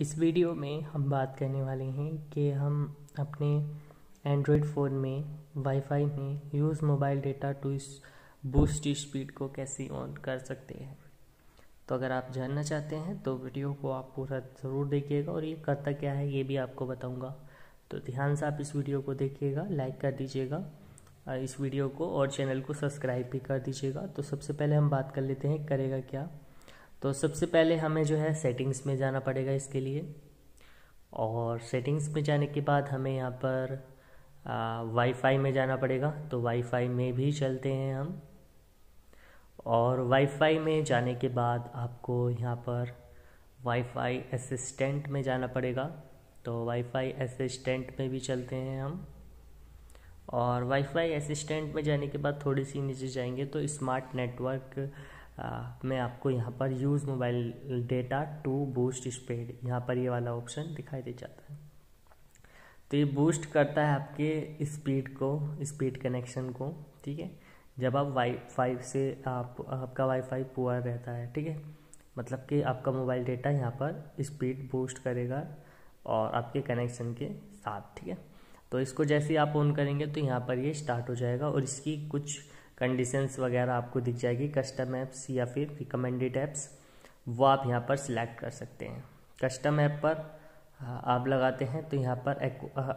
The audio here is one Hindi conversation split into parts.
इस वीडियो में हम बात करने वाले हैं कि हम अपने एंड्रॉयड फ़ोन में वाईफाई में यूज़ मोबाइल डेटा टू इस बूस्ट स्पीड को कैसे ऑन कर सकते हैं। तो अगर आप जानना चाहते हैं तो वीडियो को आप पूरा ज़रूर देखिएगा और ये करता क्या है, ये भी आपको बताऊँगा। तो ध्यान से आप इस वीडियो को देखिएगा लाइक कर दीजिएगा, इस वीडियो को और चैनल को सब्सक्राइब भी कर दीजिएगा। तो सबसे पहले हम बात कर लेते हैं, करेगा क्या? तो सबसे पहले हमें जो है सेटिंग्स में जाना पड़ेगा इसके लिए। और सेटिंग्स में जाने के बाद हमें यहाँ पर वाईफाई में जाना पड़ेगा। तो वाईफाई में भी चलते हैं हम। और वाईफाई में जाने के बाद आपको यहाँ पर वाईफाई असिस्टेंट में जाना पड़ेगा। तो वाईफाई असिस्टेंट में भी चलते हैं हम। और वाईफाई असिस्टेंट में जाने के बाद थोड़ी सी नीचे जाएँगे तो स्मार्ट नेटवर्क में आपको यहाँ पर use mobile data to boost speed यहाँ पर ये वाला ऑप्शन दिखाई दे जाता है। तो ये बूस्ट करता है आपके स्पीड को स्पीड कनेक्शन को, ठीक है? जब आप वाई फाई से आप, आपका वाईफाई पुअर रहता है, ठीक है? मतलब कि आपका मोबाइल डेटा यहाँ पर स्पीड बूस्ट करेगा और आपके कनेक्शन के साथ, ठीक है? तो इसको जैसे ही आप ऑन करेंगे तो यहाँ पर ये स्टार्ट हो जाएगा और इसकी कुछ कंडीशंस वगैरह आपको दिख जाएगी कस्टम ऐप्स या फिर रिकमेंडेड ऐप्स वो आप यहाँ पर सिलेक्ट कर सकते हैं। कस्टम ऐप पर आप लगाते हैं तो यहाँ पर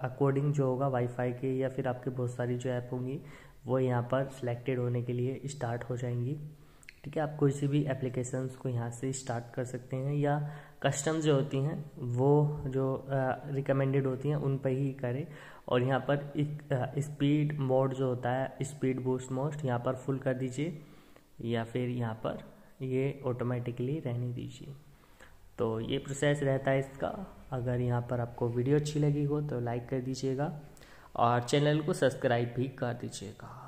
अकॉर्डिंग जो होगा वाईफाई के या फिर आपके बहुत सारी जो ऐप होंगी, वो यहाँ पर सिलेक्टेड होने के लिए स्टार्ट हो जाएँगी। ठीक है, आप कोई सी भी एप्लीकेशंस को यहाँ से स्टार्ट कर सकते हैं या कस्टम जो होती हैं, वो जो रिकमेंडेड होती हैं, उन पर ही करें। और यहाँ पर एक स्पीड मोड जो होता है स्पीड बूस्ट मोस्ट यहाँ पर फुल कर दीजिए या फिर यहाँ पर ये ऑटोमेटिकली रहने दीजिए। तो ये प्रोसेस रहता है इसका। अगर यहाँ पर आपको वीडियो अच्छी लगी हो तो लाइक कर दीजिएगा और चैनल को सब्सक्राइब भी कर दीजिएगा।